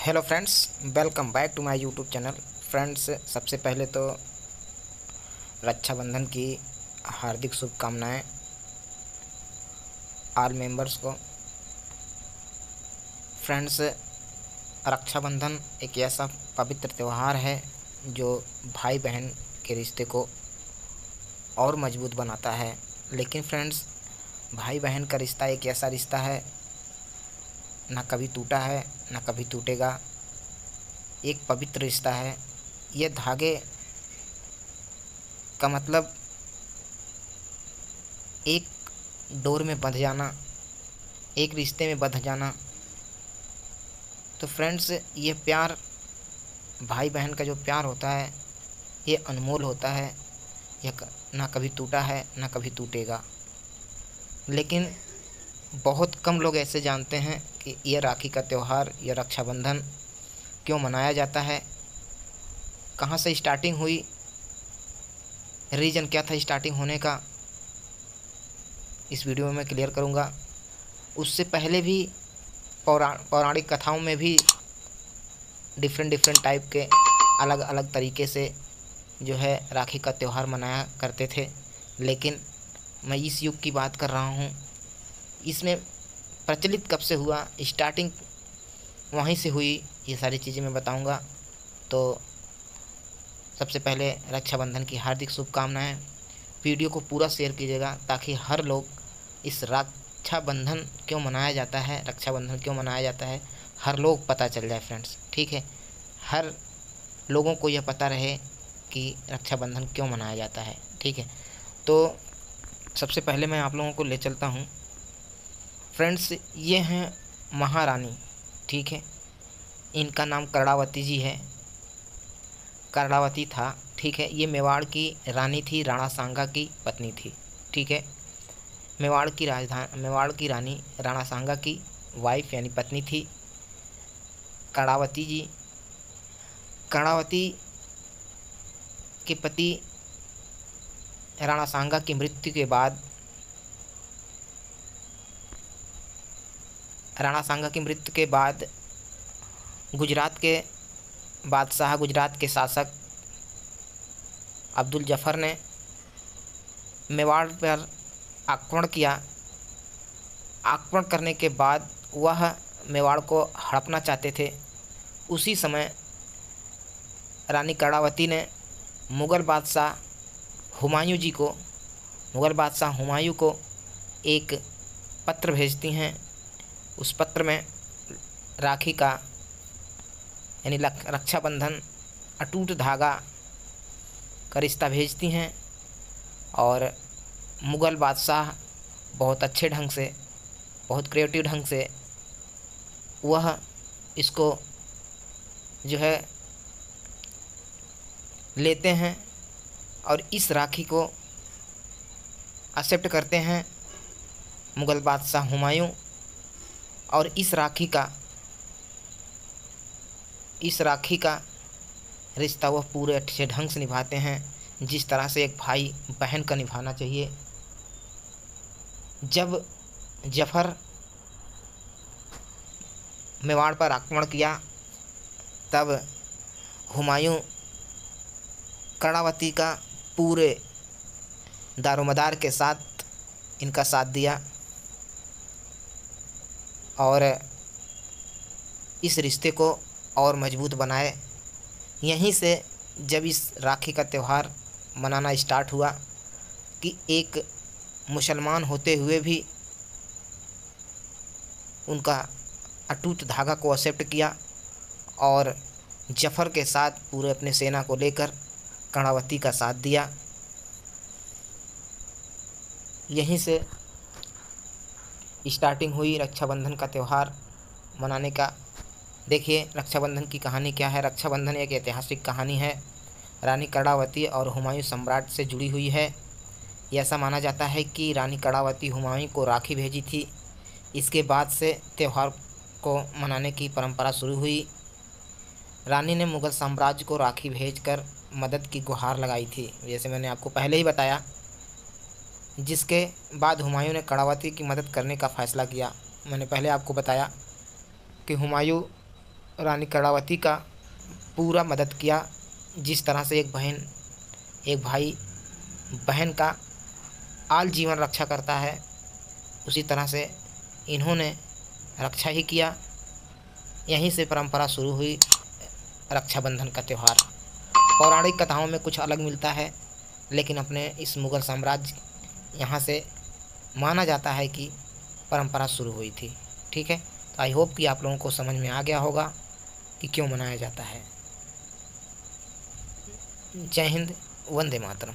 Hello friends welcome back to my YouTube channel friends सबसे पहले तो रक्षाबंधन की हार्दिक शुभकामनाएँ आल मेंबर्स को। फ्रेंड्स रक्षाबंधन एक ऐसा पवित्र त्यौहार है जो भाई बहन के रिश्ते को और मज़बूत बनाता है। लेकिन फ्रेंड्स भाई बहन का रिश्ता एक ऐसा रिश्ता है ना कभी टूटा है, ना कभी टूटेगा। एक पवित्र रिश्ता है। ये धागे का मतलब एक डोर में बंध जाना, एक रिश्ते में बंध जाना। तो फ्रेंड्स, ये प्यार भाई बहन का जो प्यार होता है, ये अनमोल होता है। यह ना कभी टूटा है, ना कभी टूटेगा। लेकिन बहुत कम लोग ऐसे जानते हैं कि ये राखी का त्यौहार या रक्षाबंधन क्यों मनाया जाता है, कहाँ से स्टार्टिंग हुई रीज़न क्या था स्टार्टिंग होने का, इस वीडियो में मैं क्लियर करूँगा। उससे पहले भी पौरा, पौराणिक कथाओं में भी डिफरेंट डिफरेंट टाइप के अलग अलग तरीके से जो है राखी का त्यौहार मनाया करते थे। लेकिन मैं इस युग की बात कर रहा हूँ इसमें प्रचलित कब से हुआ स्टार्टिंग वहीं से हुई, ये सारी चीज़ें मैं बताऊँगा। तो सबसे पहले रक्षाबंधन की हार्दिक शुभकामनाएँ। वीडियो को पूरा शेयर कीजिएगा ताकि हर लोग इस रक्षाबंधन क्यों मनाया जाता है, रक्षाबंधन क्यों मनाया जाता है, हर लोग पता चल जाए फ्रेंड्स ठीक है? हर लोगों को यह पता रहे कि रक्षाबंधन क्यों मनाया जाता है, ठीक है? तो सबसे पहले मैं आप लोगों को ले चलता हूँ। फ्रेंड्स, ये हैं महारानी, ठीक है? इनका नाम कर्णावती जी है। कर्णावती था, ठीक है? ये मेवाड़ की रानी थी, राणा सांगा की पत्नी थी, ठीक है? मेवाड़ की राजधानी, मेवाड़ की रानी, राणा सांगा की वाइफ यानी पत्नी थी। कर्णावती जी, कर्णावती के पति राणा सांगा की मृत्यु के बाद राणा सांगा की मृत्यु के बाद गुजरात के बादशाह, गुजरात के शासक अब्दुल जफ़र ने मेवाड़ पर आक्रमण किया। आक्रमण करने के बाद वह मेवाड़ को हड़पना चाहते थे। उसी समय रानी कर्णावती ने मुग़ल बादशाह हुमायूं जी को, मुग़ल बादशाह हुमायूं को एक पत्र भेजती हैं। उस पत्र में राखी का, यानी रक्षाबंधन, अटूट धागा का रिश्ता भेजती हैं और मुग़ल बादशाह बहुत अच्छे ढंग से, बहुत क्रिएटिव ढंग से वह इसको जो है लेते हैं और इस राखी को एक्सेप्ट करते हैं मुग़ल बादशाह हुमायूं। और इस राखी का, इस राखी का रिश्ता वह पूरे अच्छे ढंग से निभाते हैं, जिस तरह से एक भाई बहन का निभाना चाहिए। जब जफ़र मेवाड़ पर आक्रमण किया, तब हुमायूं कर्णावती का पूरे दारोमदार के साथ इनका साथ दिया। और इस रिश्ते को और मज़बूत बनाए। यहीं से जब इस राखी का त्यौहार मनाना स्टार्ट हुआ कि एक मुसलमान होते हुए भी उनका अटूट धागा को एक्सेप्ट किया और जफ़र के साथ पूरे अपने सेना को लेकर कर्णावती का साथ दिया। यहीं से स्टार्टिंग हुई रक्षाबंधन का त्यौहार मनाने का। देखिए, रक्षाबंधन की कहानी क्या है? रक्षाबंधन एक ऐतिहासिक कहानी है। रानी कर्णावती और हुमायूं सम्राट से जुड़ी हुई है। ऐसा माना जाता है कि रानी कर्णावती हुमायूं को राखी भेजी थी। इसके बाद से त्यौहार को मनाने की परंपरा शुरू हुई। रानी ने मुग़ल साम्राज्य को राखी भेजकर मदद की गुहार लगाई थी। जैसे मैंने आपको पहले ही बताया जिसके बाद हुमायूं ने कर्णावती की मदद करने का फ़ैसला किया। मैंने पहले आपको बताया कि हुमायूं रानी कर्णावती का पूरा मदद किया। जिस तरह से एक बहन, एक भाई, बहन का आल जीवन रक्षा करता है, उसी तरह से इन्होंने रक्षा ही किया। यहीं से परंपरा शुरू हुई रक्षाबंधन का त्यौहार। पौराणिक कथाओं में कुछ अलग मिलता है, लेकिन अपने इस मुग़ल साम्राज्य यहाँ से माना जाता है कि परंपरा शुरू हुई थी। ठीक है? तो आई होप कि आप लोगों को समझ में आ गया होगा कि क्यों मनाया जाता है। जय हिंद, वंदे मातरम।